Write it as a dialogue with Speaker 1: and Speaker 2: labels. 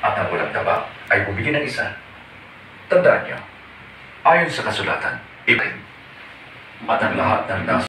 Speaker 1: at ang walang taba ay bumili ng isa. Tandaan niyo, ayon sa kasulatan, ibig. At ang lahat ng nasa